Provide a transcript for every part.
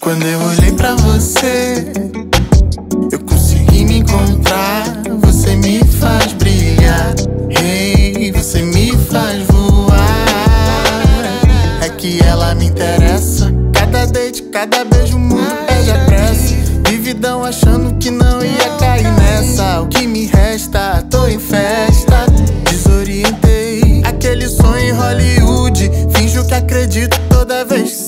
Quando eu olhei pra você, eu consegui me encontrar. Você me faz brilhar, hey, você me faz voar. É que ela me interessa. Cada date, cada beijo, muito pede a pressa. Vividão achando que não ia cair nessa. O que me resta, tô em festa. Desorientei aquele sonho em Hollywood. Finjo que acredito toda vez que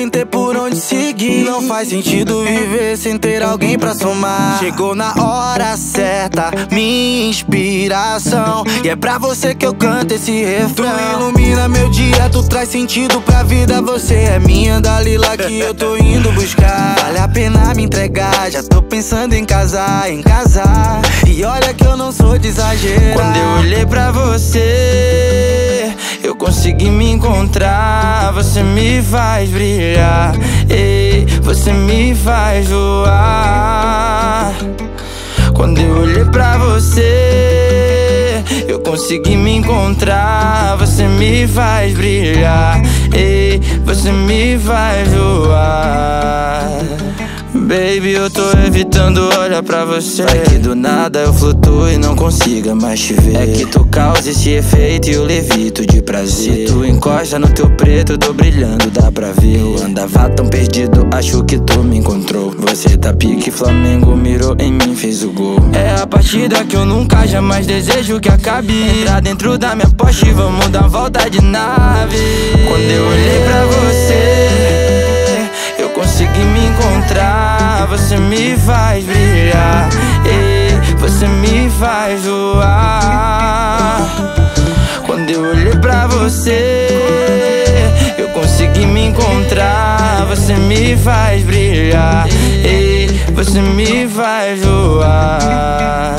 sem ter por onde seguir. Não faz sentido viver sem ter alguém pra somar. Chegou na hora certa, minha inspiração. E é pra você que eu canto esse refrão. Tu ilumina meu dia, tu traz sentido pra vida. Você é minha Dalila que eu tô indo buscar. Vale a pena me entregar, já tô pensando em casar, em casar. E olha que eu não sou de exagerar. Quando eu olhei pra você, consegui me encontrar. Você me faz brilhar, ei, você me faz voar. Quando eu olhei pra você, eu consegui me encontrar. Você me faz brilhar, ei, você me faz voar. Baby, eu tô evitando olhar pra você. Vai que do nada eu flutuo e não consiga mais te ver. É que tu causa esse efeito e eu levito de prazer. Se tu encosta no teu preto, eu tô brilhando, dá pra ver. Eu andava tão perdido, acho que tu me encontrou. Você tá pique, Flamengo mirou em mim, fez o gol. É a partida que eu nunca jamais desejo que acabe. Entrar dentro da minha poste, vamos dar volta de nave. Quando eu olhei pra você você me faz brilhar, ei, você me faz voar. Quando eu olhei pra você, eu consegui me encontrar, você me faz brilhar, ei, você me faz voar.